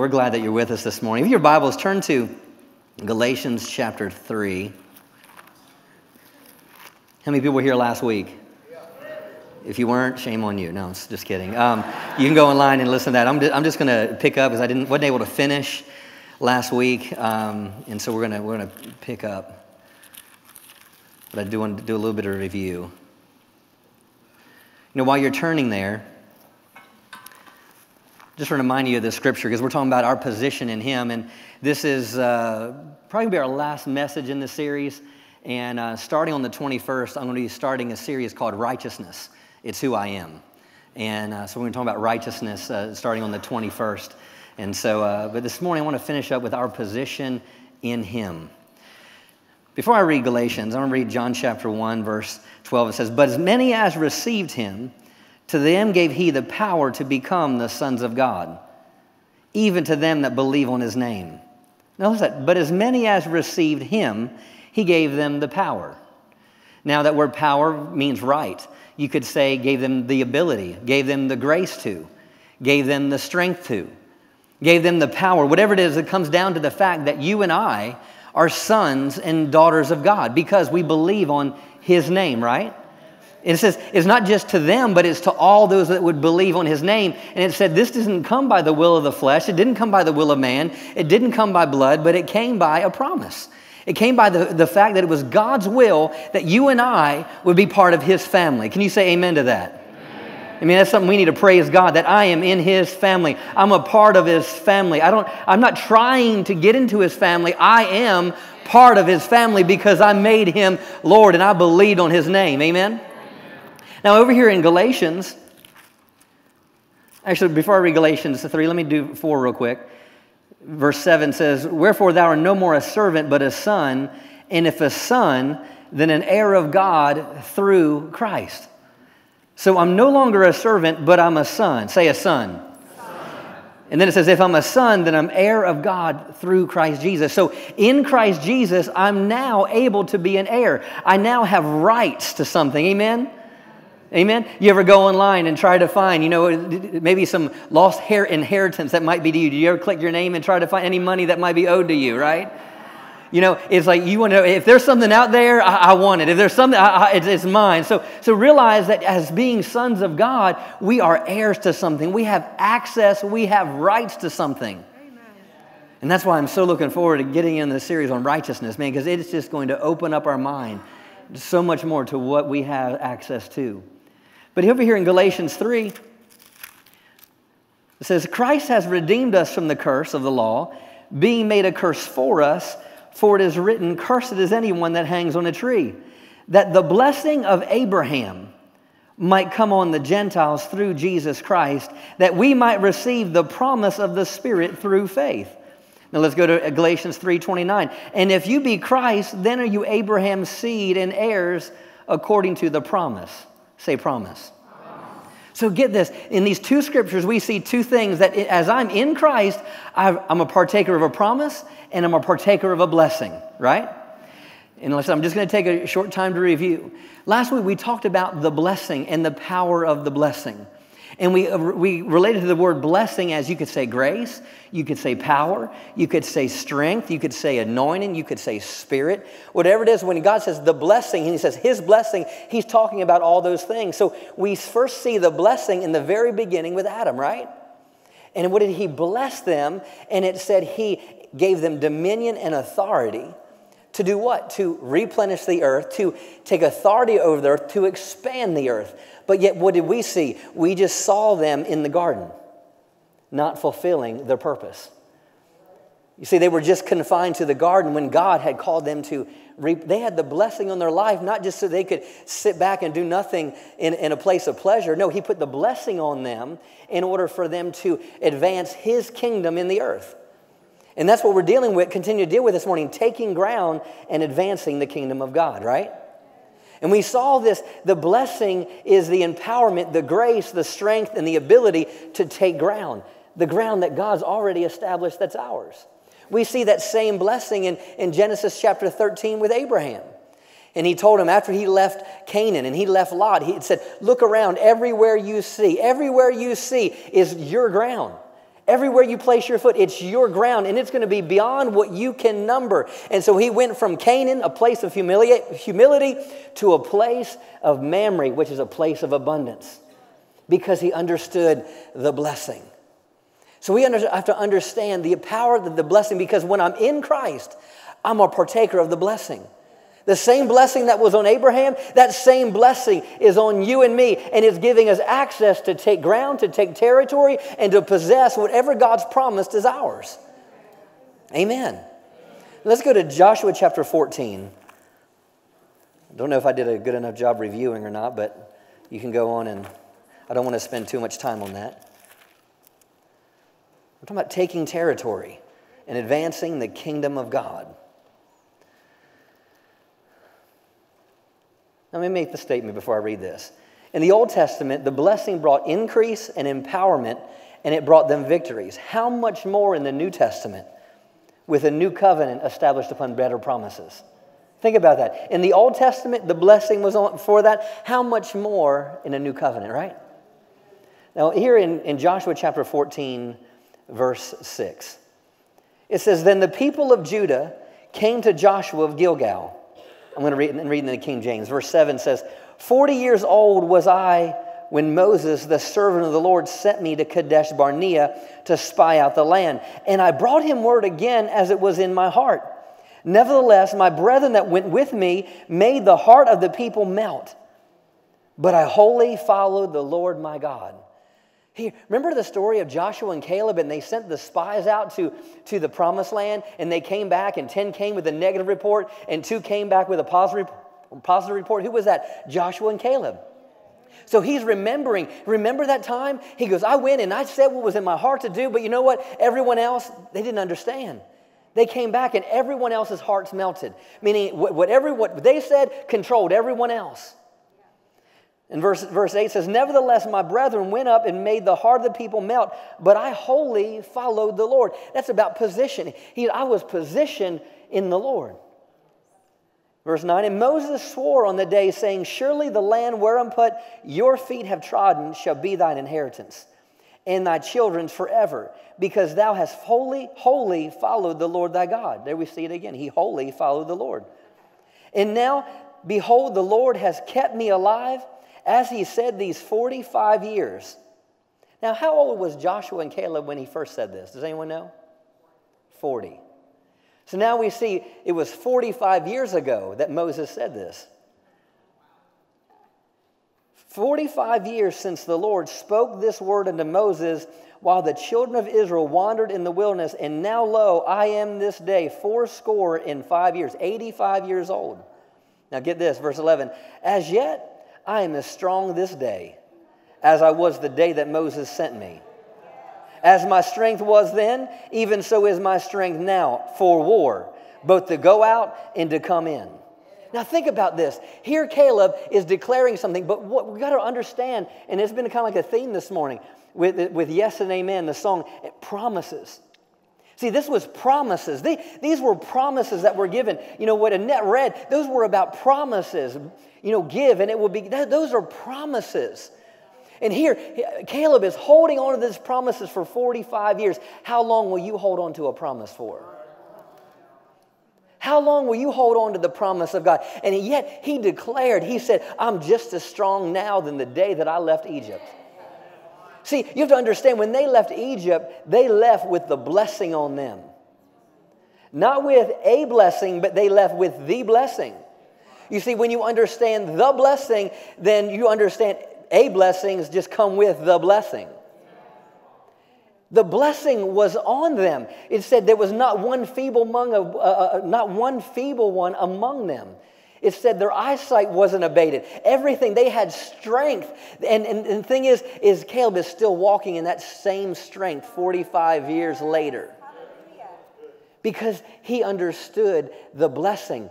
we're glad that you're with us this morning. If your Bibles, turn to Galatians chapter 3. How many people were here last week? If you weren't, shame on you. No, just kidding. Um, you can go online and listen to that. I'm just, I'm just going to pick up because I didn't, wasn't able to finish last week, um, and so we're going to we're gonna pick up. But I do want to do a little bit of review. You know, while you're turning there, just want to remind you of this scripture because we're talking about our position in Him, and this is uh, probably be our last message in the series. And uh, starting on the 21st, I'm going to be starting a series called Righteousness. It's who I am. And uh, so we're going to talk about righteousness uh, starting on the 21st. And so, uh, but this morning I want to finish up with our position in Him. Before I read Galatians, I'm going to read John chapter 1, verse 12. It says, But as many as received Him, to them gave He the power to become the sons of God, even to them that believe on His name. Notice that, but as many as received Him, He gave them the power. Now, that word power means right you could say gave them the ability, gave them the grace to, gave them the strength to, gave them the power, whatever it is, it comes down to the fact that you and I are sons and daughters of God because we believe on His name, right? It says it's not just to them, but it's to all those that would believe on his name. And it said this doesn't come by the will of the flesh, it didn't come by the will of man, it didn't come by blood, but it came by a promise. It came by the, the fact that it was God's will that you and I would be part of His family. Can you say amen to that? I mean, that's something we need to praise God that I am in His family. I'm a part of His family. I don't, I'm not trying to get into His family. I am part of His family because I made Him Lord and I believed on His name. Amen? Now, over here in Galatians, actually, before I read Galatians 3, let me do 4 real quick verse 7 says, Wherefore thou art no more a servant, but a son, and if a son, then an heir of God through Christ. So I'm no longer a servant, but I'm a son. Say a son. And then it says, if I'm a son, then I'm heir of God through Christ Jesus. So in Christ Jesus, I'm now able to be an heir. I now have rights to something. Amen? Amen? You ever go online and try to find, you know, maybe some lost heir inheritance that might be to you? Do you ever click your name and try to find any money that might be owed to you, right? You know, it's like you want to know if there's something out there, I, I want it. If there's something, I, I, it's, it's mine. So, so realize that as being sons of God, we are heirs to something. We have access, we have rights to something. And that's why I'm so looking forward to getting in the series on righteousness, man, because it's just going to open up our mind so much more to what we have access to. But over here in Galatians 3, it says, Christ has redeemed us from the curse of the law, being made a curse for us, for it is written, Cursed is anyone that hangs on a tree, that the blessing of Abraham might come on the Gentiles through Jesus Christ, that we might receive the promise of the Spirit through faith. Now let's go to Galatians 3:29. And if you be Christ, then are you Abraham's seed and heirs according to the promise. Say promise. So get this. In these two scriptures, we see two things that as I'm in Christ, I'm a partaker of a promise and I'm a partaker of a blessing, right? And I'm just going to take a short time to review. Last week, we talked about the blessing and the power of the blessing. And we, uh, we related to the word blessing as you could say grace, you could say power, you could say strength, you could say anointing, you could say spirit. Whatever it is, when God says the blessing, and He says His blessing, He's talking about all those things. So we first see the blessing in the very beginning with Adam, right? And what did He bless them? And it said He gave them dominion and authority to do what? To replenish the earth, to take authority over the earth, to expand the earth. But yet, what did we see? We just saw them in the garden, not fulfilling their purpose. You see, they were just confined to the garden when God had called them to reap. They had the blessing on their life, not just so they could sit back and do nothing in, in a place of pleasure. No, He put the blessing on them in order for them to advance His kingdom in the earth. And that's what we're dealing with, continue to deal with this morning, taking ground and advancing the kingdom of God, right? And we saw this the blessing is the empowerment, the grace, the strength, and the ability to take ground, the ground that God's already established that's ours. We see that same blessing in, in Genesis chapter 13 with Abraham. And he told him after he left Canaan and he left Lot, he said, Look around, everywhere you see, everywhere you see is your ground. Everywhere you place your foot, it's your ground and it's going to be beyond what you can number. And so he went from Canaan, a place of humility, to a place of Mamre, which is a place of abundance, because he understood the blessing. So we have to understand the power of the blessing because when I'm in Christ, I'm a partaker of the blessing. The same blessing that was on Abraham, that same blessing is on you and me, and it's giving us access to take ground, to take territory, and to possess whatever God's promised is ours. Amen. Let's go to Joshua chapter 14. I don't know if I did a good enough job reviewing or not, but you can go on and I don't want to spend too much time on that. We're talking about taking territory and advancing the kingdom of God. Let me make the statement before I read this. In the Old Testament, the blessing brought increase and empowerment, and it brought them victories. How much more in the New Testament with a new covenant established upon better promises? Think about that. In the Old Testament, the blessing was on, for that. How much more in a new covenant, right? Now, here in, in Joshua chapter 14, verse 6, it says, Then the people of Judah came to Joshua of Gilgal I'm going to read and read in the King James. Verse 7 says, 40 years old was I when Moses, the servant of the Lord, sent me to Kadesh Barnea to spy out the land. And I brought him word again as it was in my heart. Nevertheless, my brethren that went with me made the heart of the people melt. But I wholly followed the Lord my God. Remember the story of Joshua and Caleb, and they sent the spies out to, to the promised land, and they came back, and 10 came with a negative report, and two came back with a positive, positive report. Who was that? Joshua and Caleb. So he's remembering. Remember that time? He goes, I went and I said what was in my heart to do, but you know what? Everyone else, they didn't understand. They came back and everyone else's hearts melted. Meaning, whatever what they said controlled everyone else. And verse, verse 8 says, Nevertheless, my brethren went up and made the heart of the people melt, but I wholly followed the Lord. That's about position. He, I was positioned in the Lord. Verse 9, and Moses swore on the day, saying, Surely the land whereon put your feet have trodden shall be thine inheritance, and thy children's forever, because thou hast wholly, wholly followed the Lord thy God. There we see it again. He wholly followed the Lord. And now, behold, the Lord has kept me alive as he said these 45 years. Now, how old was Joshua and Caleb when he first said this? Does anyone know? 40. So now we see it was 45 years ago that Moses said this. 45 years since the Lord spoke this word unto Moses while the children of Israel wandered in the wilderness, and now lo, I am this day fourscore in five years, 85 years old. Now get this, verse 11. As yet I am as strong this day as I was the day that Moses sent me. As my strength was then, even so is my strength now for war, both to go out and to come in. Now, think about this. Here, Caleb is declaring something, but what we got to understand, and it's been kind of like a theme this morning with, with Yes and Amen, the song, it promises. See, this was promises. They, these were promises that were given. You know, what Annette read, those were about promises you know, give and it will be, that, those are promises. And here, Caleb is holding on to these promises for 45 years. How long will you hold on to a promise for? How long will you hold on to the promise of God? And yet, he declared, he said, I'm just as strong now than the day that I left Egypt. See, you have to understand when they left Egypt, they left with the blessing on them. Not with a blessing, but they left with the blessing. You see, when you understand the blessing, then you understand a blessings just come with the blessing. The blessing was on them. It said there was not one feeble among a, uh, uh, not one feeble one among them. It said their eyesight wasn't abated. Everything they had strength, and, and, and the thing is, is Caleb is still walking in that same strength 45 years later, because he understood the blessing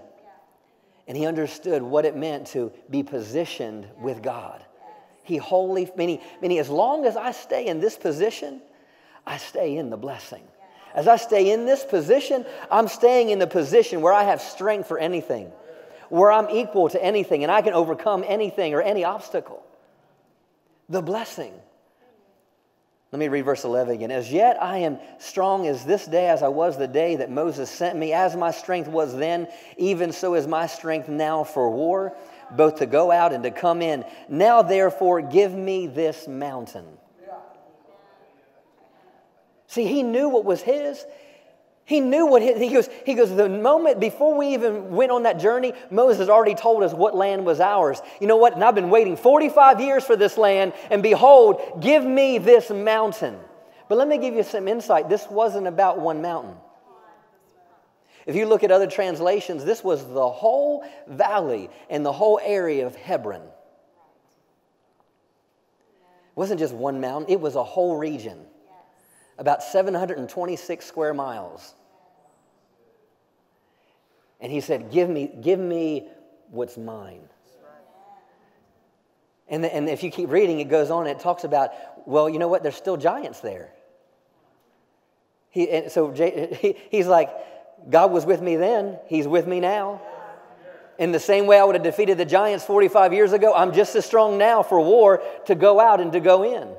and he understood what it meant to be positioned with God. He wholly, meaning, meaning as long as I stay in this position, I stay in the blessing. As I stay in this position, I'm staying in the position where I have strength for anything, where I'm equal to anything, and I can overcome anything or any obstacle. The blessing. Let me read verse 11 again. As yet I am strong as this day as I was the day that Moses sent me. As my strength was then, even so is my strength now for war, both to go out and to come in. Now therefore give me this mountain. See, he knew what was his. He knew what he, he goes. He goes. The moment before we even went on that journey, Moses already told us what land was ours. You know what? And I've been waiting 45 years for this land, and behold, give me this mountain. But let me give you some insight. This wasn't about one mountain. If you look at other translations, this was the whole valley and the whole area of Hebron. It wasn't just one mountain, it was a whole region, about 726 square miles. And he said, Give me, give me what's mine. And, the, and if you keep reading, it goes on, it talks about, well, you know what? There's still giants there. He, and so he, he's like, God was with me then, He's with me now. In the same way I would have defeated the giants 45 years ago, I'm just as strong now for war to go out and to go in.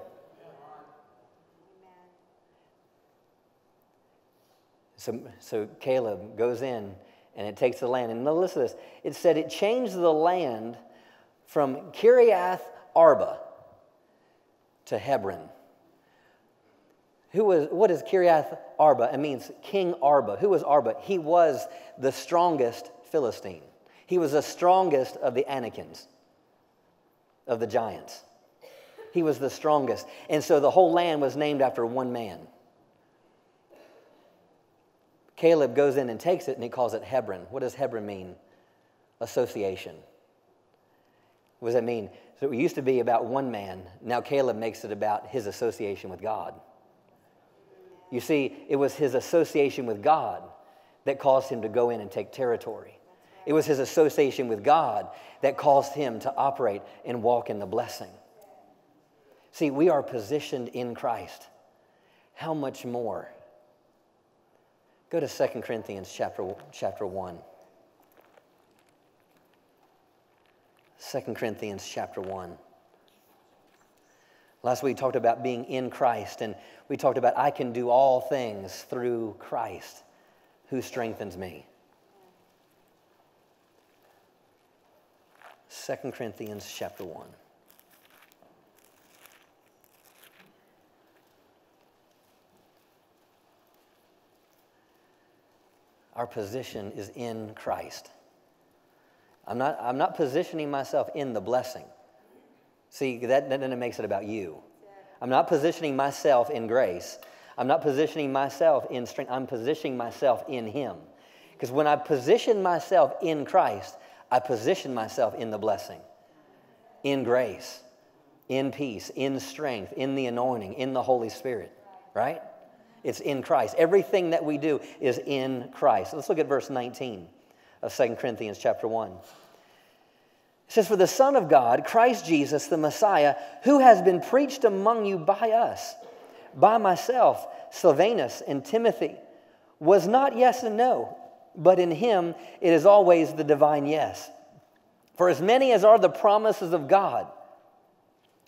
So, so Caleb goes in and it takes the land. And listen to this it said it changed the land from Kiriath Arba to Hebron. Who was, what is Kiriath Arba? It means King Arba. Who was Arba? He was the strongest Philistine. He was the strongest of the Anakims, of the giants. He was the strongest. And so the whole land was named after one man. Caleb goes in and takes it and he calls it Hebron. What does Hebron mean? Association. What does that mean? So it used to be about one man. Now Caleb makes it about his association with God. You see, it was his association with God that caused him to go in and take territory. It was his association with God that caused him to operate and walk in the blessing. See, we are positioned in Christ. How much more? Go to 2 Corinthians chapter, chapter 1. 2 Corinthians chapter 1. Last week we talked about being in Christ, and we talked about I can do all things through Christ who strengthens me. 2 Corinthians chapter 1. Our position is in Christ. I'm not, I'm not positioning myself in the blessing. See, that, then it makes it about you. I'm not positioning myself in grace. I'm not positioning myself in strength. I'm positioning myself in Him. Because when I position myself in Christ, I position myself in the blessing, in grace, in peace, in strength, in the anointing, in the Holy Spirit, right? It's in Christ. Everything that we do is in Christ. Let's look at verse 19 of 2 Corinthians chapter 1. It says, For the Son of God, Christ Jesus, the Messiah, who has been preached among you by us, by myself, Silvanus, and Timothy, was not yes and no, but in him it is always the divine yes. For as many as are the promises of God,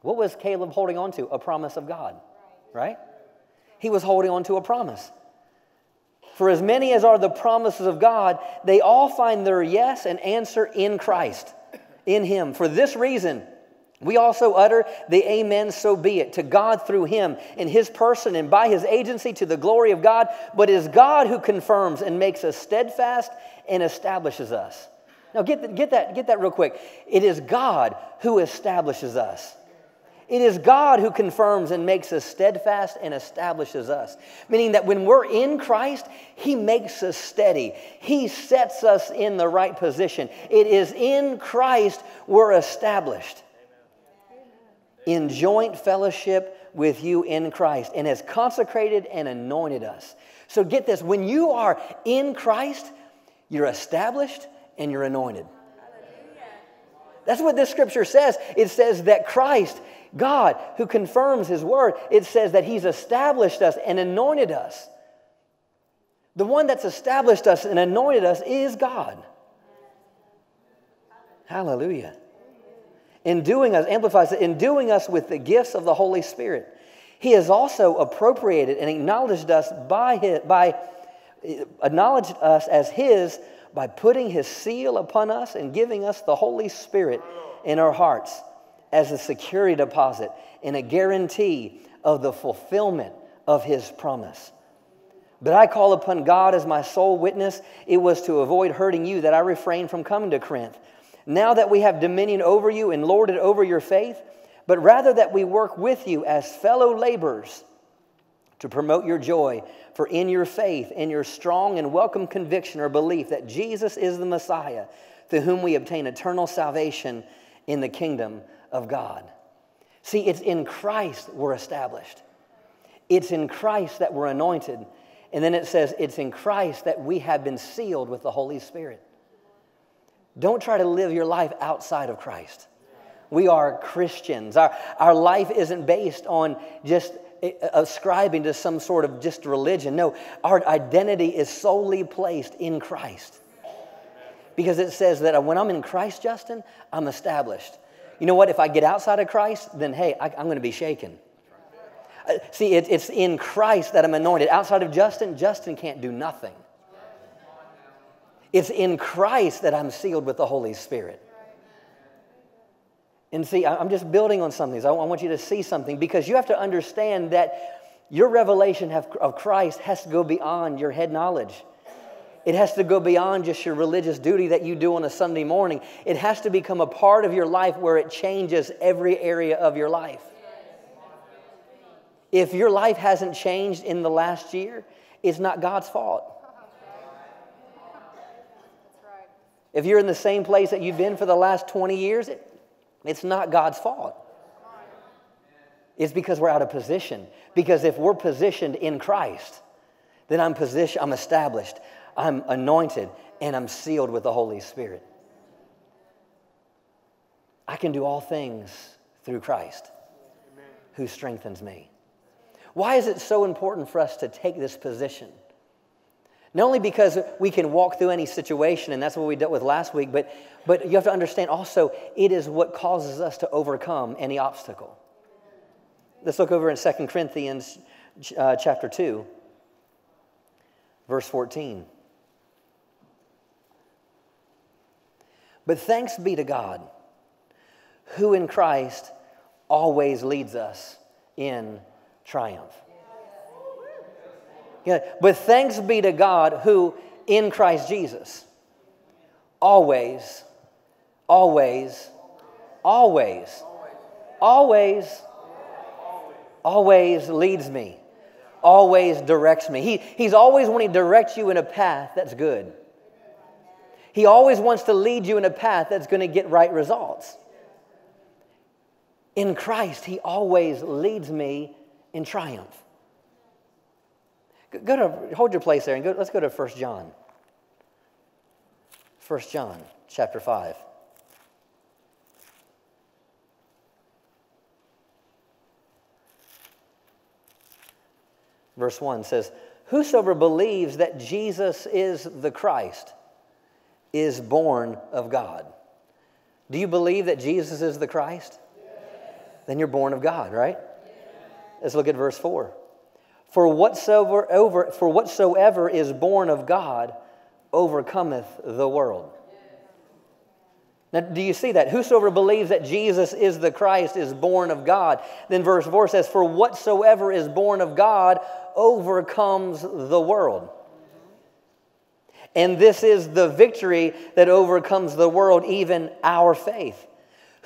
what was Caleb holding on to? A promise of God, right? He was holding on to a promise. For as many as are the promises of God, they all find their yes and answer in Christ, in Him. For this reason, we also utter the Amen, so be it, to God through Him, in His person and by His agency to the glory of God. But it is God who confirms and makes us steadfast and establishes us. Now, get, get, that, get that real quick. It is God who establishes us. It is God who confirms and makes us steadfast and establishes us. Meaning that when we're in Christ, He makes us steady. He sets us in the right position. It is in Christ we're established in joint fellowship with you in Christ and has consecrated and anointed us. So get this when you are in Christ, you're established and you're anointed. That's what this scripture says. It says that Christ God who confirms His word. It says that He's established us and anointed us. The one that's established us and anointed us is God. Hallelujah. In doing us, amplifies it, in doing us with the gifts of the Holy Spirit. He has also appropriated and acknowledged us by his, by uh, acknowledged us as his by putting his seal upon us and giving us the Holy Spirit in our hearts as a security deposit and a guarantee of the fulfillment of his promise. But I call upon God as my sole witness. It was to avoid hurting you that I refrained from coming to Corinth. Now that we have dominion over you and lorded over your faith, but rather that we work with you as fellow laborers to promote your joy. For in your faith, in your strong and welcome conviction or belief that Jesus is the Messiah, through whom we obtain eternal salvation in the kingdom of God. See, it's in Christ we're established. It's in Christ that we're anointed. And then it says, it's in Christ that we have been sealed with the Holy Spirit. Don't try to live your life outside of Christ. We are Christians. Our, our life isn't based on just eh, eh, ascribing to some sort of just religion. No, our identity is solely placed in Christ. Because it says that when I'm in Christ, Justin, I'm established. You know what? If I get outside of Christ, then hey, I, am going to be shaken. Uh, see, it, it's in Christ that I'm anointed. Outside of Justin, Justin can't do nothing. It's in Christ that I'm sealed with the Holy Spirit. And see, I'm just building on something. I want you to see something because you have to understand that your revelation of Christ has to go beyond your head knowledge. It has to go beyond just your religious duty that you do on a Sunday morning. It has to become a part of your life where it changes every area of your life. If your life hasn't changed in the last year, it's not God's fault. If you're in the same place that you've been for the last 20 years, it, it's not God's fault. It's because we're out of position. Because if we're positioned in Christ, then I'm positioned, I'm established, I'm anointed, and I'm sealed with the Holy Spirit. I can do all things through Christ who strengthens me. Why is it so important for us to take this position? Not only because we can walk through any situation, and that's what we dealt with last week, but, but you have to understand also it is what causes us to overcome any obstacle. Let's look over in 2 Corinthians uh, chapter 2, verse 14. But thanks be to God, who in Christ always leads us in triumph. Yeah, but thanks be to God who in Christ Jesus always, always, always, always, always leads me, always directs me. He, he's always wanting to direct you in a path that's good. He always wants to lead you in a path that's going to get right results. In Christ, He always leads me in triumph. Go to, hold your place there and go, let's go to 1 John. 1 John chapter 5. Verse 1 says, Whosoever believes that Jesus is the Christ is born of God. Do you believe that Jesus is the Christ? Yes. Then you're born of God, right? Yes. Let's look at verse 4. For whatsoever, over, for whatsoever is born of God overcometh the world. Now, do you see that? Whosoever believes that Jesus is the Christ is born of God. Then verse 4 says, For whatsoever is born of God overcomes the world. And this is the victory that overcomes the world, even our faith.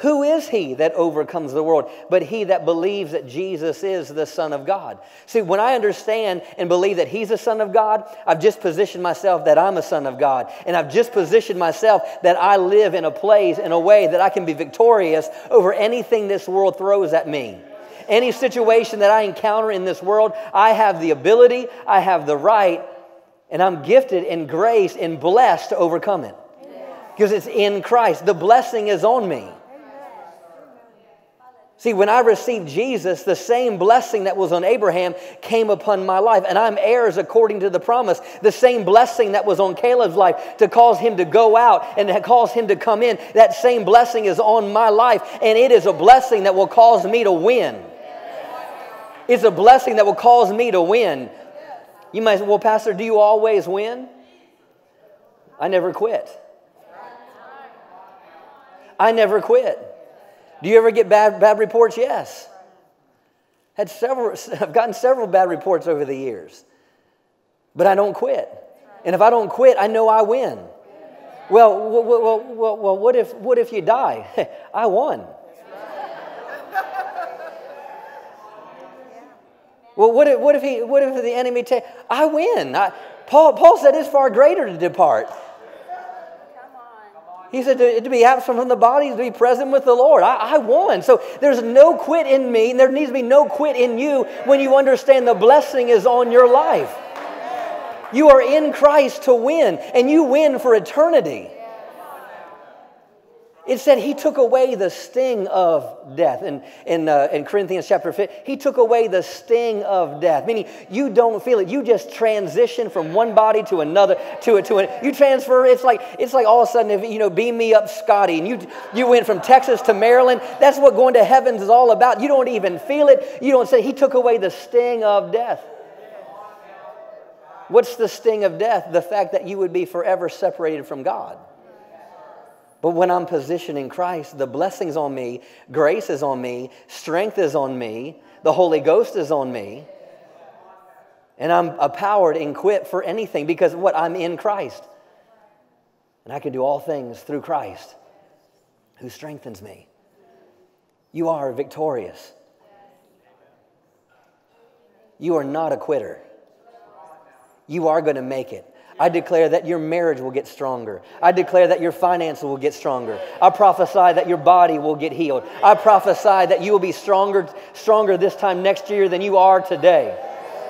Who is he that overcomes the world? But he that believes that Jesus is the Son of God. See, when I understand and believe that he's the Son of God, I've just positioned myself that I'm a Son of God. And I've just positioned myself that I live in a place, in a way that I can be victorious over anything this world throws at me. Any situation that I encounter in this world, I have the ability, I have the right, and I'm gifted and grace and blessed to overcome it. Because it's in Christ. The blessing is on me. See, when I received Jesus, the same blessing that was on Abraham came upon my life, and I'm heirs according to the promise. The same blessing that was on Caleb's life to cause him to go out and to cause him to come in, that same blessing is on my life, and it is a blessing that will cause me to win. It's a blessing that will cause me to win. You might say, well, Pastor, do you always win? I never quit. I never quit. Do you ever get bad, bad reports? Yes. Had several, I've gotten several bad reports over the years. But I don't quit. And if I don't quit, I know I win. Well, well, well, well, well what, if, what if you die? I won. Well, what if, what if, he, what if the enemy take? I win. I, Paul, Paul said it's far greater to depart. He said to, to, be absent from the body is to be present with the Lord. I, I won. So there's no quit in me, and there needs to be no quit in you when you understand the blessing is on your life. You are in Christ to win, and you win for eternity. It said he took away the sting of death. In, in, uh, in Corinthians chapter 5, he took away the sting of death, meaning you don't feel it. You just transition from one body to another, to, a, to you transfer. It's like, it's like all of a sudden, if, you know, beam me up, Scotty, and you, you went from Texas to Maryland. That's what going to heavens is all about. You don't even feel it. You don't say, he took away the sting of death. What's the sting of death? The fact that you would be forever separated from God. But when I'm positioned in Christ, the blessing's on me, grace is on me, strength is on me, the Holy Ghost is on me. And I'm empowered and equipped for anything because what? I'm in Christ. And I can do all things through Christ who strengthens me. You are victorious. You are not a quitter. You are going to make it. I declare that your marriage will get stronger. I declare that your finances will get stronger. I prophesy that your body will get healed. I prophesy that you will be stronger, stronger this time next year than you are today.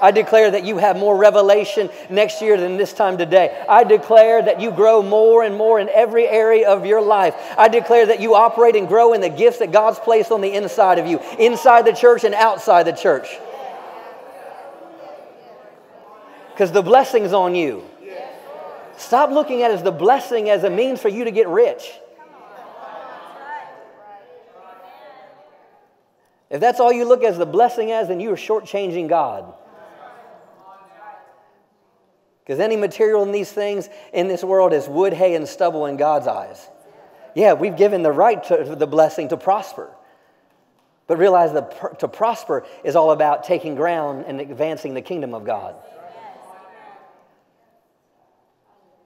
I declare that you have more revelation next year than this time today. I declare that you grow more and more in every area of your life. I declare that you operate and grow in the gifts that God's placed on the inside of you, inside the church and outside the church. Because the blessing's on you. Stop looking at it as the blessing as a means for you to get rich. If that's all you look as the blessing as, then you are shortchanging God. Because any material in these things in this world is wood, hay, and stubble in God's eyes. Yeah, we've given the right to the blessing to prosper. But realize that to prosper is all about taking ground and advancing the kingdom of God.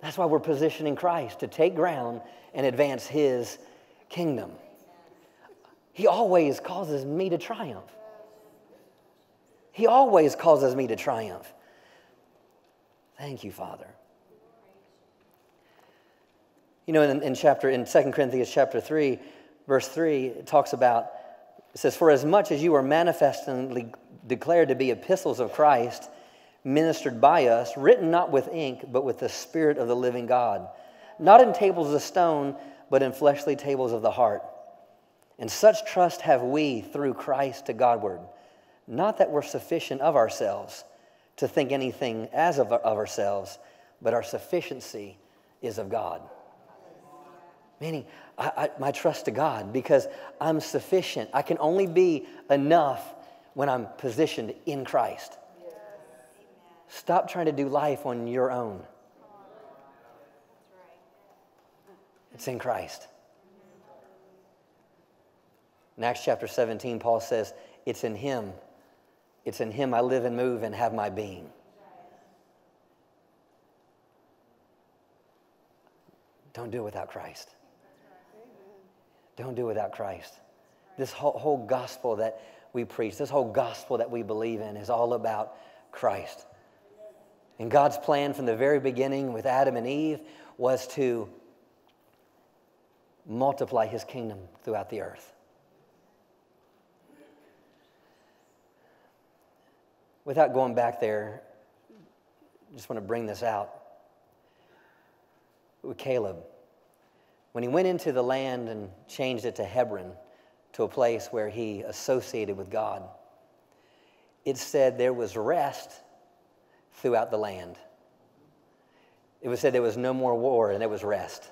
That's why we're positioning Christ to take ground and advance his kingdom. He always causes me to triumph. He always causes me to triumph. Thank you, Father. You know, in, in chapter in 2 Corinthians chapter 3, verse 3, it talks about, it says, For as much as you are manifestly declared to be epistles of Christ, ministered by us, written not with ink, but with the Spirit of the living God, not in tables of stone, but in fleshly tables of the heart. And such trust have we through Christ to Godward, not that we're sufficient of ourselves to think anything as of, of ourselves, but our sufficiency is of God. Meaning, I, I, my trust to God because I'm sufficient. I can only be enough when I'm positioned in Christ. Stop trying to do life on your own. It's in Christ. In Acts chapter 17, Paul says, It's in Him. It's in Him I live and move and have my being. Don't do it without Christ. Don't do it without Christ. This whole, whole gospel that we preach, this whole gospel that we believe in is all about Christ. And God's plan from the very beginning with Adam and Eve was to multiply his kingdom throughout the earth. Without going back there, just want to bring this out. With Caleb, when he went into the land and changed it to Hebron, to a place where he associated with God, it said there was rest throughout the land. It was said there was no more war and there was rest.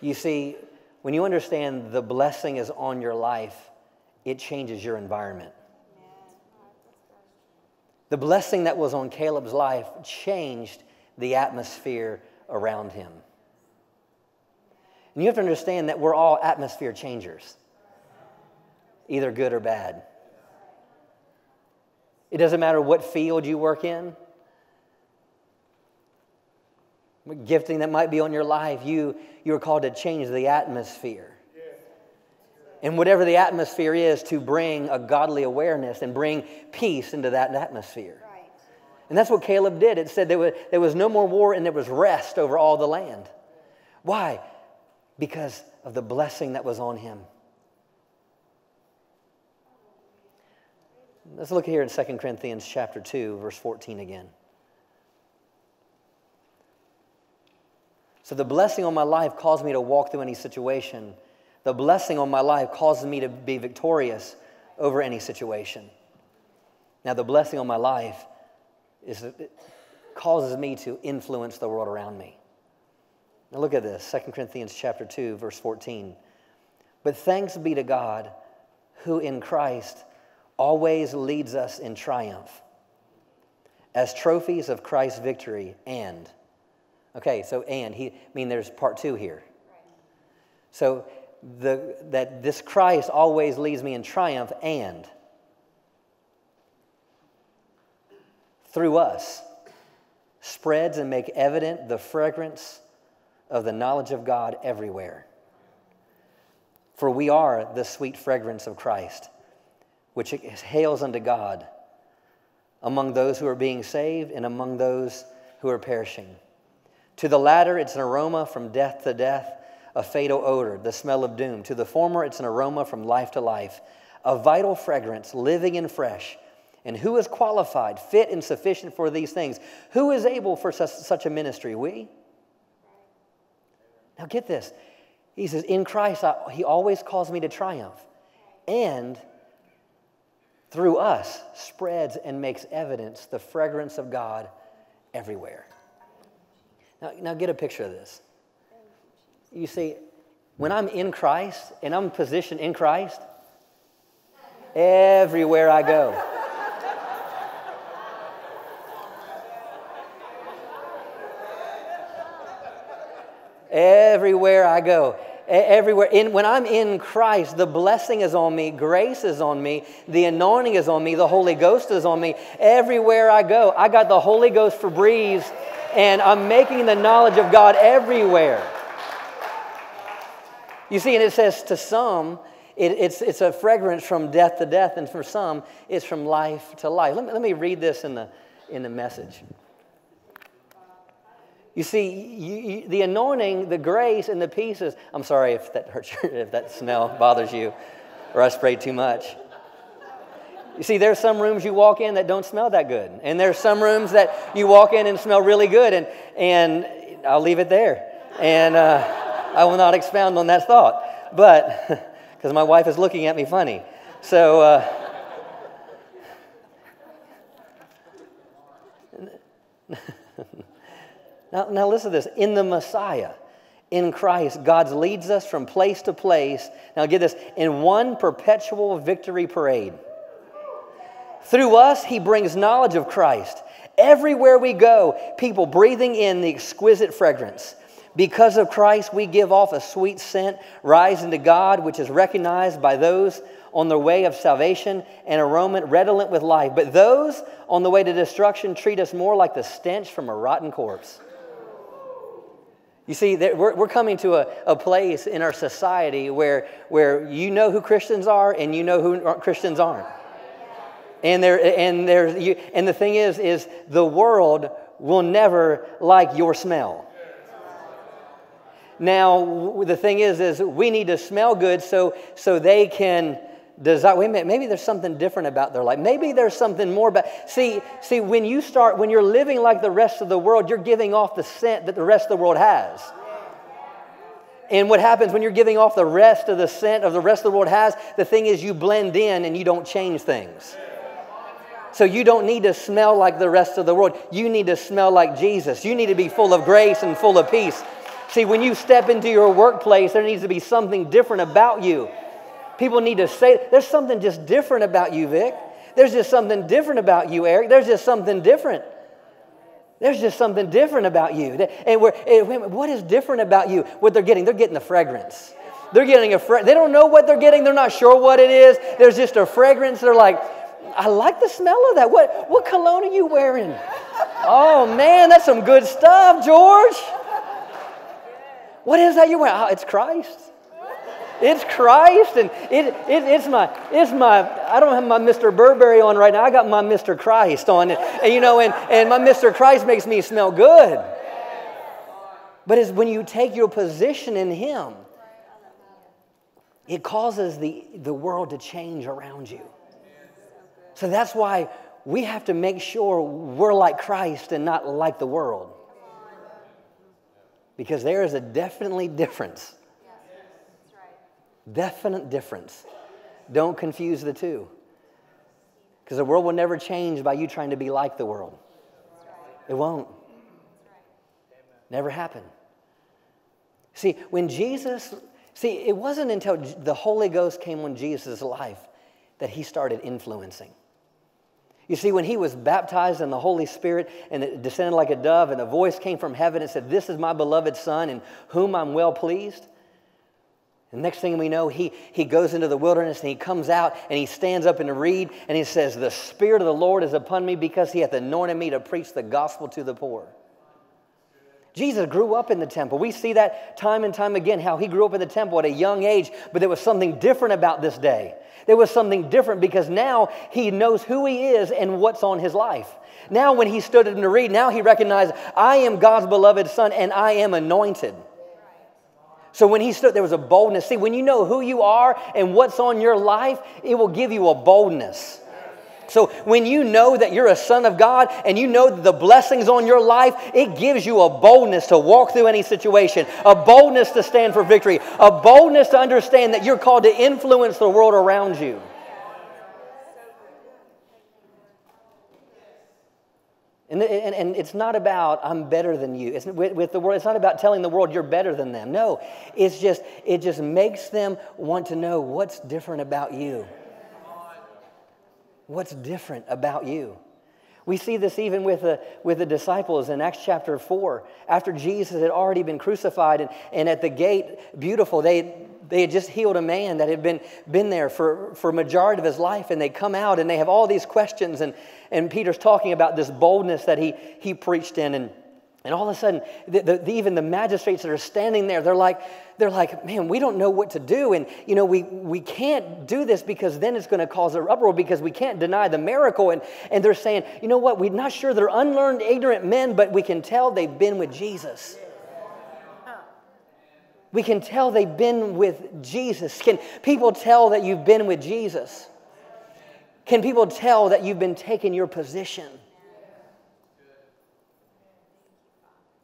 You see, when you understand the blessing is on your life, it changes your environment. The blessing that was on Caleb's life changed the atmosphere around him. And you have to understand that we're all atmosphere changers, either good or bad. It doesn't matter what field you work in, what gifting that might be on your life, you, you are called to change the atmosphere. And whatever the atmosphere is, to bring a godly awareness and bring peace into that atmosphere. And that's what Caleb did. It said there was, there was no more war and there was rest over all the land. Why? Because of the blessing that was on him. Let's look here in 2 Corinthians chapter 2, verse 14 again. So the blessing on my life caused me to walk through any situation. The blessing on my life causes me to be victorious over any situation. Now, the blessing on my life is, it causes me to influence the world around me. Now look at this 2 Corinthians chapter 2, verse 14. But thanks be to God who in Christ always leads us in triumph as trophies of Christ's victory and. Okay, so and, he, I mean, there's part two here. So the, that this Christ always leads me in triumph and through us spreads and make evident the fragrance of the knowledge of God everywhere. For we are the sweet fragrance of Christ, which hails unto God among those who are being saved and among those who are perishing. To the latter, it's an aroma from death to death, a fatal odor, the smell of doom. To the former, it's an aroma from life to life, a vital fragrance, living and fresh. And who is qualified, fit, and sufficient for these things? Who is able for such, a ministry? We? Now get this. He says, In Christ, I, He always calls me to triumph. And through us spreads and makes evidence the fragrance of God everywhere. Now, now get a picture of this. You see, when I'm in Christ and I'm positioned in Christ, everywhere I go, everywhere I go. Everywhere. In, when I'm in Christ, the blessing is on me, grace is on me, the anointing is on me, the Holy Ghost is on me. Everywhere I go, I got the Holy Ghost for breeze, and I'm making the knowledge of God everywhere. You see, and it says to some, it, it's, it's a fragrance from death to death, and for some, it's from life to life. Let me, let me read this in the, in the message. You see, you, you, the anointing, the grace, and the pieces. I'm sorry if that hurts, you, if that smell bothers you, or I sprayed too much. You see, there's some rooms you walk in that don't smell that good, and there's some rooms that you walk in and smell really good, and and I'll leave it there, and uh, I will not expound on that thought, but because my wife is looking at me funny, so. Uh, Now, now listen to this. In the Messiah, in Christ, God leads us from place to place. Now get this, in one perpetual victory parade. Through us, he brings knowledge of Christ. Everywhere we go, people breathing in the exquisite fragrance. Because of Christ, we give off a sweet scent rising to God, which is recognized by those on the way of salvation and aroma redolent with life. But those on the way to destruction treat us more like the stench from a rotten corpse. You see, we're, we're coming to a, a place in our society where, where you know who Christians are and you know who Christians aren't. And, there, and, there, you, and the thing is, is the world will never like your smell. Now, the thing is, is we need to smell good so, so they can desire. Wait a minute, maybe there's something different about their life. Maybe there's something more about. See, see, when you start, when you're living like the rest of the world, you're giving off the scent that the rest of the world has. And what happens when you're giving off the rest of the scent of the rest of the world has, the thing is you blend in and you don't change things. So you don't need to smell like the rest of the world. You need to smell like Jesus. You need to be full of grace and full of peace. See, when you step into your workplace, there needs to be something different about you. People need to say, there's something just different about you, Vic. There's just something different about you, Eric. There's just something different. There's just something different about you. And we're, and what is different about you? What they're getting, they're getting the fragrance. They're getting a fra- they don't know what they're getting. They're not sure what it is. There's just a fragrance. They're like, I like the smell of that. What, what cologne are you wearing? Oh man, that's some good stuff, George. What is that you're wearing? Oh, it's Christ. It's Christ, and it, it, it's my, it's my, I don't have my Mr. Burberry on right now. I got my Mr. Christ on, and, and you know, and, and my Mr. Christ makes me smell good. But it's when you take your position in Him, it causes the, the world to change around you. So that's why we have to make sure we're like Christ and not like the world. Because there is a definitely difference. Definite difference. Don't confuse the two. Because the world will never change by you trying to be like the world. It won't. Never happen. See, when Jesus, see, it wasn't until the Holy Ghost came on Jesus' life that he started influencing. You see, when he was baptized in the Holy Spirit and it descended like a dove, and a voice came from heaven and said, This is my beloved Son in whom I'm well pleased. The next thing we know, he, he goes into the wilderness and he comes out and he stands up in the reed and he says, The Spirit of the Lord is upon me because he hath anointed me to preach the gospel to the poor. Jesus grew up in the temple. We see that time and time again, how he grew up in the temple at a young age, but there was something different about this day. There was something different because now he knows who he is and what's on his life. Now, when he stood in the reed, now he recognized, I am God's beloved son and I am anointed. So when he stood, there was a boldness. See, when you know who you are and what's on your life, it will give you a boldness. So when you know that you're a son of God and you know the blessings on your life, it gives you a boldness to walk through any situation, a boldness to stand for victory, a boldness to understand that you're called to influence the world around you. And, and, and, it's not about I'm better than you. It's, with, with, the world, it's not about telling the world you're better than them. No, it's just it just makes them want to know what's different about you. What's different about you? We see this even with the, with the disciples in Acts chapter 4. After Jesus had already been crucified, and, and at the gate, beautiful, they, they had just healed a man that had been, been there for, for a majority of his life, and they come out and they have all these questions, and, and Peter's talking about this boldness that he, he preached in. And and all of a sudden, the, the, even the magistrates that are standing there, they're like, they're like, man, we don't know what to do. And, you know, we, we can't do this because then it's going to cause a uproar because we can't deny the miracle. And, and they're saying, you know what, we're not sure they're unlearned, ignorant men, but we can tell they've been with Jesus. We can tell they've been with Jesus. Can people tell that you've been with Jesus? Can people tell that you've been taking your position?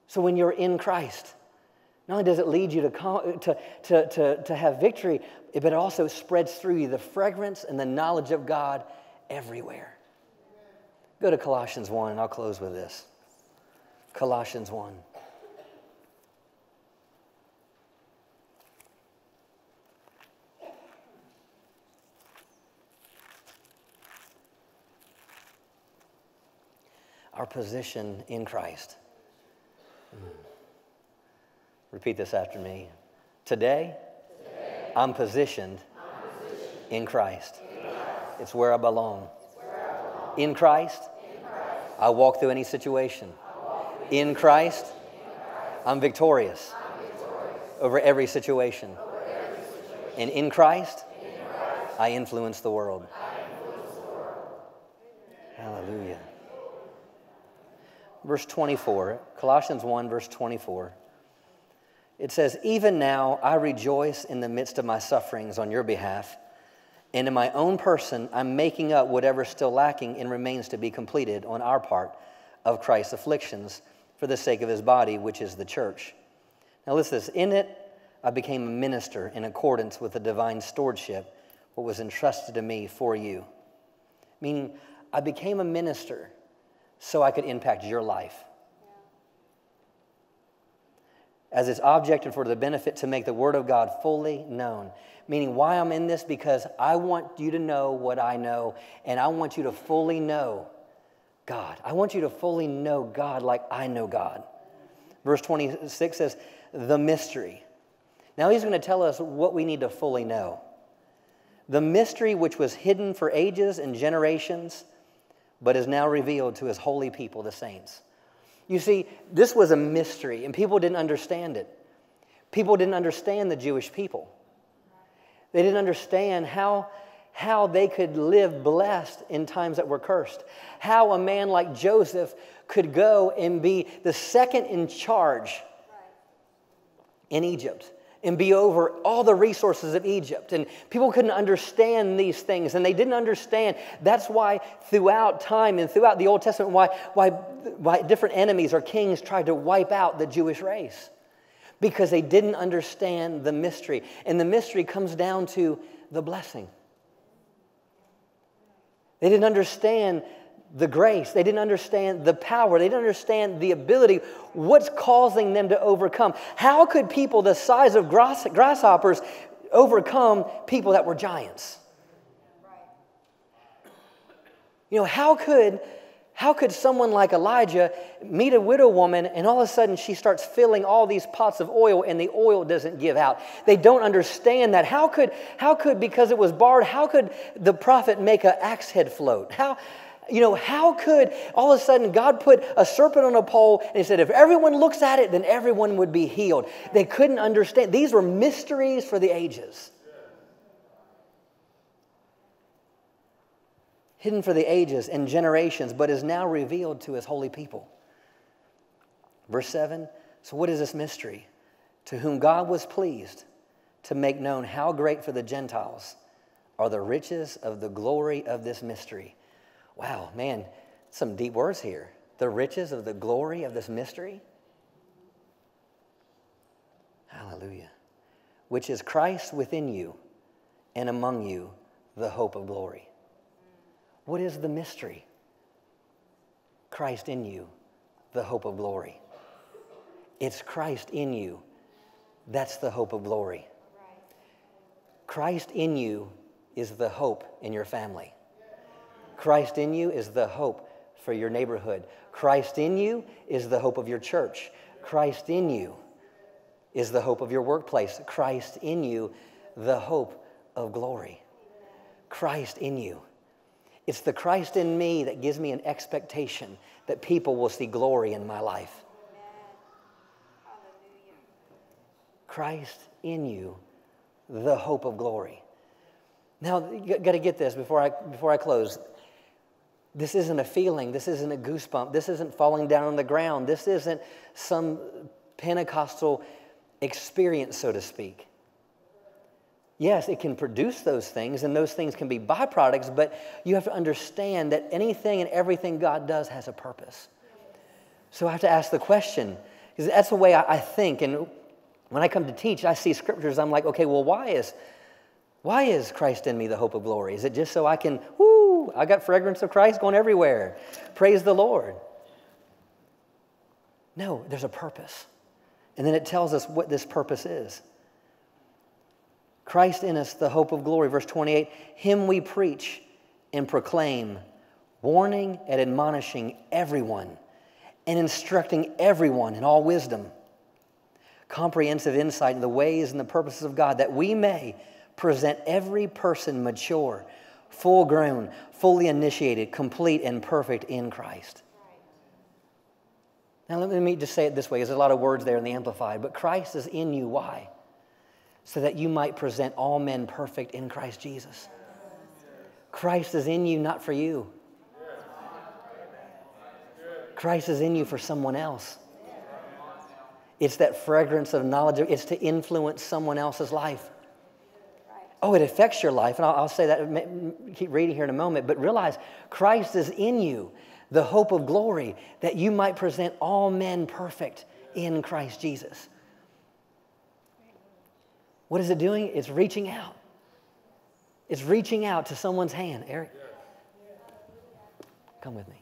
So when you're in Christ, not only does it lead you to, to, to, to, have victory, but it also spreads through you the fragrance and the knowledge of God everywhere. Go to Colossians 1, and I'll close with this. Colossians 1. Our position in Christ. Hmm. Repeat this after me. Today, Today I'm, positioned I'm positioned in Christ. In Christ. It's where I belong. Where I belong. In, Christ, in Christ, I walk through any situation. Through in, Christ, in Christ, I'm victorious, I'm victorious over, every situation. over every situation. And in Christ, in Christ I, influence the world. I influence the world. Hallelujah. Verse 24, Colossians 1, verse 24. It says, Even now I rejoice in the midst of my sufferings on your behalf, and in my own person I'm making up whatever still lacking and remains to be completed on our part of Christ's afflictions for the sake of his body, which is the church. Now, listen this. In it I became a minister in accordance with the divine stewardship, what was entrusted to me for you. Meaning, I became a minister so I could impact your life. as its object and for the benefit to make the Word of God fully known. Meaning, why I'm in this? Because I want you to know what I know, and I want you to fully know God. I want you to fully know God like I know God. Verse 26 says, the mystery. Now he's going to tell us what we need to fully know. The mystery which was hidden for ages and generations, but is now revealed to his holy people, the saints. You see, this was a mystery, and people didn't understand it. People didn't understand the Jewish people. They didn't understand how, how they could live blessed in times that were cursed. How a man like Joseph could go and be the second in charge in Egypt and be over all the resources of Egypt. And people couldn't understand these things, and they didn't understand. That's why, throughout time and throughout the Old Testament, why, why, why different enemies or kings tried to wipe out the Jewish race. Because they didn't understand the mystery. And the mystery comes down to the blessing. They didn't understand the grace. They didn't understand the power. They didn't understand the ability. What's causing them to overcome? How could people the size of grass, grasshoppers overcome people that were giants? You know, how could how could someone like Elijah meet a widow woman and all of a sudden she starts filling all these pots of oil and the oil doesn't give out? They don't understand that. How could, how could because it was barred, how could the prophet make an axe head float? How, you know, how could all of a sudden God put a serpent on a pole and he said, if everyone looks at it, then everyone would be healed? They couldn't understand. These were mysteries for the ages. Hidden for the ages and generations, but is now revealed to his holy people. Verse 7 So, what is this mystery? To whom God was pleased to make known how great for the Gentiles are the riches of the glory of this mystery Wow, man, some deep words here. The riches of the glory of this mystery. Hallelujah. Which is Christ within you and among you, the hope of glory. What is the mystery? Christ in you, the hope of glory. It's Christ in you. That's the hope of glory. Christ in you is the hope in your family. Christ in you is the hope for your neighborhood. Christ in you is the hope of your church. Christ in you is the hope of your workplace. Christ in you, the hope of glory. Christ in you. It's the Christ in me that gives me an expectation that people will see glory in my life. Christ in you, the hope of glory. Now, you got to get this before I, before I close. This isn't a feeling. This isn't a goosebump. This isn't falling down on the ground. This isn't some Pentecostal experience, so to speak. Yes, it can produce those things, and those things can be byproducts, but you have to understand that anything and everything God does has a purpose. So I have to ask the question, because that's the way I, think. And when I come to teach, I see scriptures, I'm like, okay, well, why is, why is Christ in me the hope of glory? Is it just so I can, I got fragrance of Christ going everywhere. Praise the Lord. No, there's a purpose. And then it tells us what this purpose is. Christ in us, the hope of glory. Verse 28 Him we preach and proclaim, warning and admonishing everyone and instructing everyone in all wisdom, comprehensive insight in the ways and the purposes of God, that we may present every person mature full grown, fully initiated, complete, and perfect in Christ. Now, let me just say it this way. There's a lot of words there in the Amplified, but Christ is in you. Why? So that you might present all men perfect in Christ Jesus. Christ is in you, not for you. Christ is in you for someone else. It's that fragrance of knowledge, it's to influence someone else's life. Oh, it affects your life. And I'll, I'll say that, keep reading here in a moment, but realize Christ is in you, the hope of glory, that you might present all men perfect in Christ Jesus. What is it doing? It's reaching out. It's reaching out to someone's hand. Eric, come with me.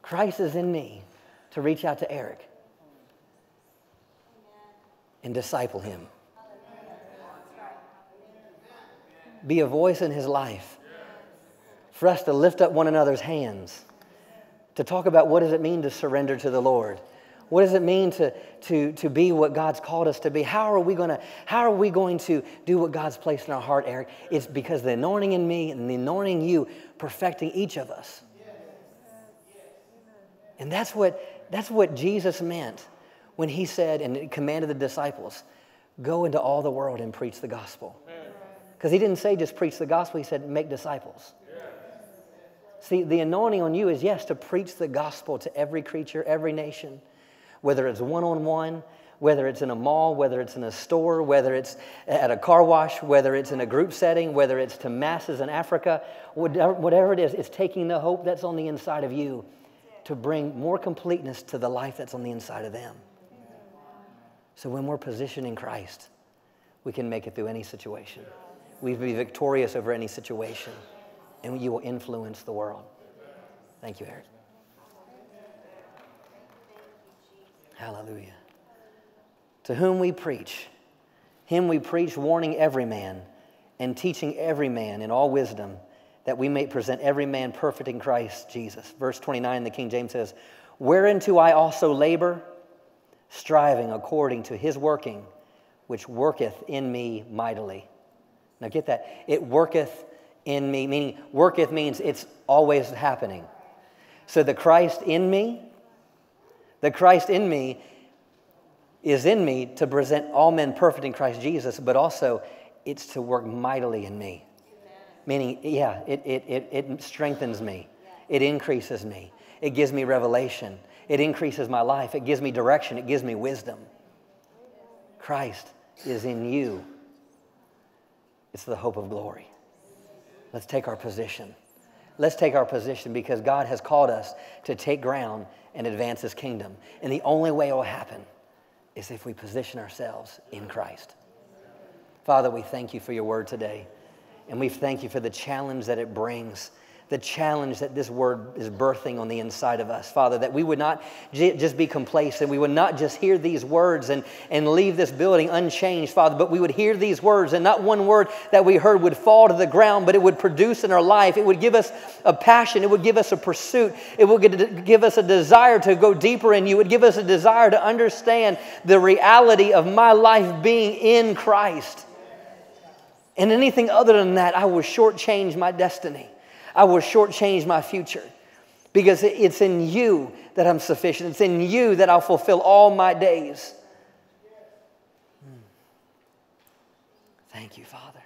Christ is in me to reach out to Eric. and disciple him. Be a voice in his life for us to lift up one another's hands, to talk about what does it mean to surrender to the Lord. What does it mean to, to, to be what God's called us to be? How are, we gonna, how are we going to do what God's placed in our heart, Eric? It's because the anointing in me and the anointing you perfecting each of us. And that's what, that's what Jesus meant when he said and commanded the disciples, go into all the world and preach the gospel. Because he didn't say just preach the gospel, he said make disciples. See, the anointing on you is yes, to preach the gospel to every creature, every nation whether it's one on one, whether it's in a mall, whether it's in a store, whether it's at a car wash, whether it's in a group setting, whether it's to masses in Africa, whatever it is, it's taking the hope that's on the inside of you to bring more completeness to the life that's on the inside of them. So when we're positioned in Christ, we can make it through any situation. We be victorious over any situation, and you will influence the world. Thank you, Eric. Hallelujah. To whom we preach, him we preach, warning every man and teaching every man in all wisdom, that we may present every man perfect in Christ Jesus. Verse 29, the King James says, Whereunto I also labor, striving according to his working, which worketh in me mightily. Now get that. It worketh in me, meaning worketh means it's always happening. So the Christ in me the Christ in me is in me to present all men perfect in Christ Jesus, but also it's to work mightily in me. Meaning, yeah, it, it, it, it strengthens me, it increases me, it gives me revelation, it increases my life, it gives me direction, it gives me wisdom. Christ is in you. It's the hope of glory. Let's take our position. Let's take our position because God has called us to take ground and advance his kingdom. And the only way it will happen is if we position ourselves in Christ. Father, we thank you for your word today. And we thank you for the challenge that it brings the challenge that this word is birthing on the inside of us, Father, that we would not j- just be complacent. We would not just hear these words and, and leave this building unchanged, Father, but we would hear these words and not one word that we heard would fall to the ground, but it would produce in our life. It would give us a passion. It would give us a pursuit. It would give us a desire to go deeper in you. It would give us a desire to understand the reality of my life being in Christ. And anything other than that, I will shortchange my destiny. I will shortchange my future because it's in you that I'm sufficient. It's in you that I'll fulfill all my days. Hmm. Thank you, Father.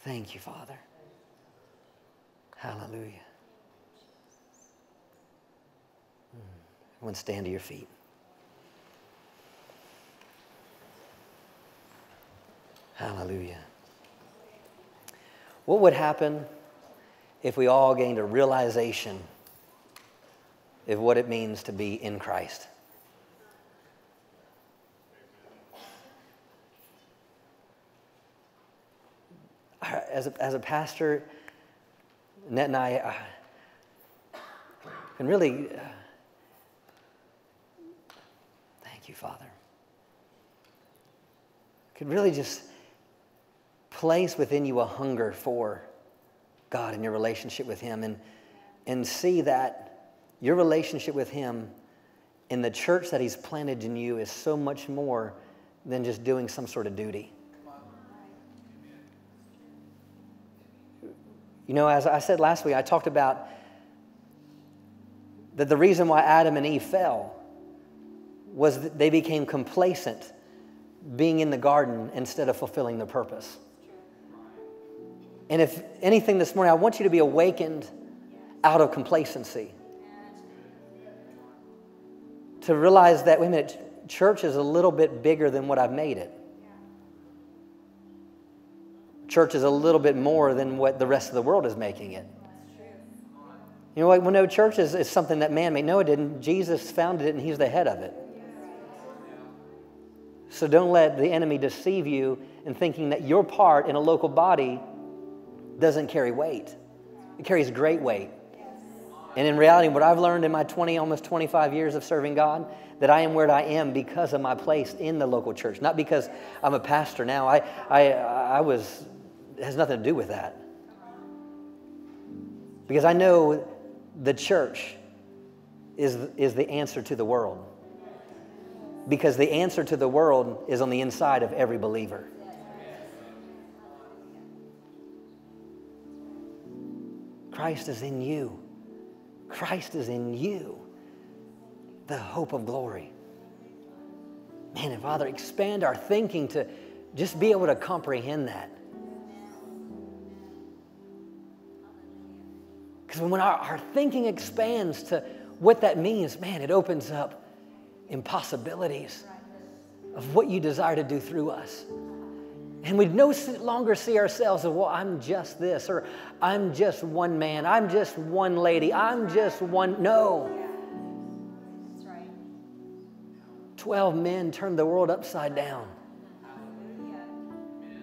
Thank you, Father. Hallelujah. Hmm. Everyone stand to your feet. Hallelujah. What would happen if we all gained a realization of what it means to be in Christ. As a, as a pastor, Net and I uh, can really. Uh, thank you, Father. Could really just place within you a hunger for God and your relationship with Him and, and see that your relationship with Him in the church that He's planted in you is so much more than just doing some sort of duty. You know, as I said last week, I talked about that the reason why Adam and Eve fell was that they became complacent being in the garden instead of fulfilling the purpose. And if anything this morning, I want you to be awakened out of complacency. To realize that, wait a minute, church is a little bit bigger than what I've made it. Church is a little bit more than what the rest of the world is making it. You know what? Well, no, church is, is something that man made. No, it didn't. Jesus founded it and he's the head of it. So don't let the enemy deceive you in thinking that your part in a local body doesn't carry weight. It carries great weight. And in reality, what I've learned in my 20, almost 25 years of serving God, that I am where I am because of my place in the local church, not because I'm a pastor now. I, I, I was, has nothing to do with that. Because I know the church is, is the answer to the world. Because the answer to the world is on the inside of every believer. Christ is in you. Christ is in you, the hope of glory. Man, and Father, expand our thinking to just be able to comprehend that. Because when our, our thinking expands to what that means, man, it opens up impossibilities of what you desire to do through us. And we'd no longer see ourselves as, well, I'm just this, or I'm just one man, I'm just one lady, I'm just one. No. 12 men turned the world upside down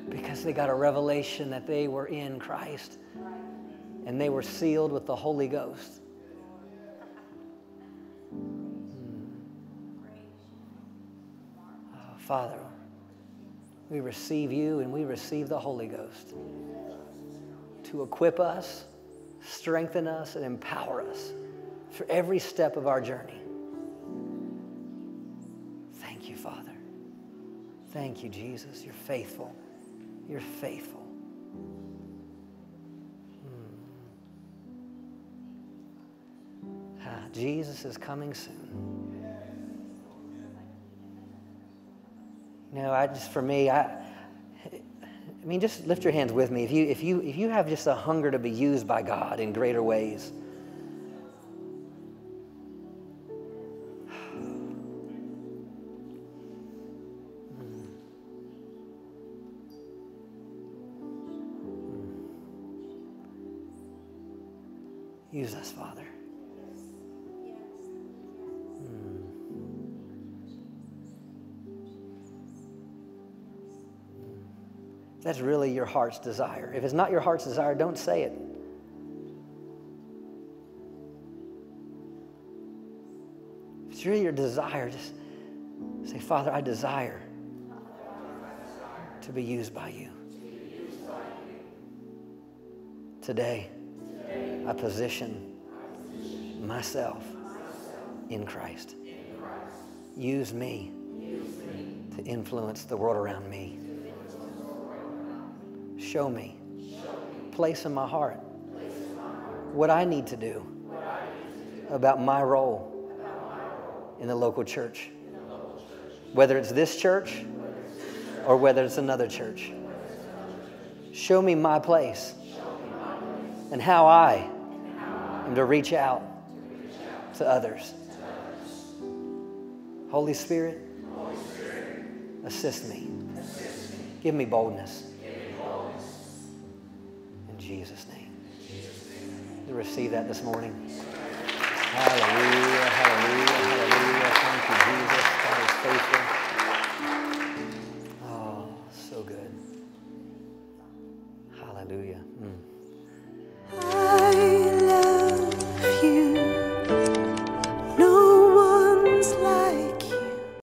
because they got a revelation that they were in Christ and they were sealed with the Holy Ghost. Oh, Father, we receive you and we receive the Holy Ghost to equip us, strengthen us, and empower us for every step of our journey. Thank you, Father. Thank you, Jesus. You're faithful. You're faithful. Hmm. Ah, Jesus is coming soon. Know, I just for me, I, I mean, just lift your hands with me. If you if you if you have just a hunger to be used by God in greater ways. Use us, Father. That's really your heart's desire. If it's not your heart's desire, don't say it. If it's really your desire, just say, Father, I desire to be used by you. Today, I position myself in Christ. Use me to influence the world around me. Show me. Place in my heart what I need to do about my role in the local church. Whether it's this church or whether it's another church. Show me my place and how I am to reach out to others. Holy Spirit, assist me. Give me boldness. Jesus' name. To receive that this morning. Hallelujah, hallelujah, hallelujah. Thank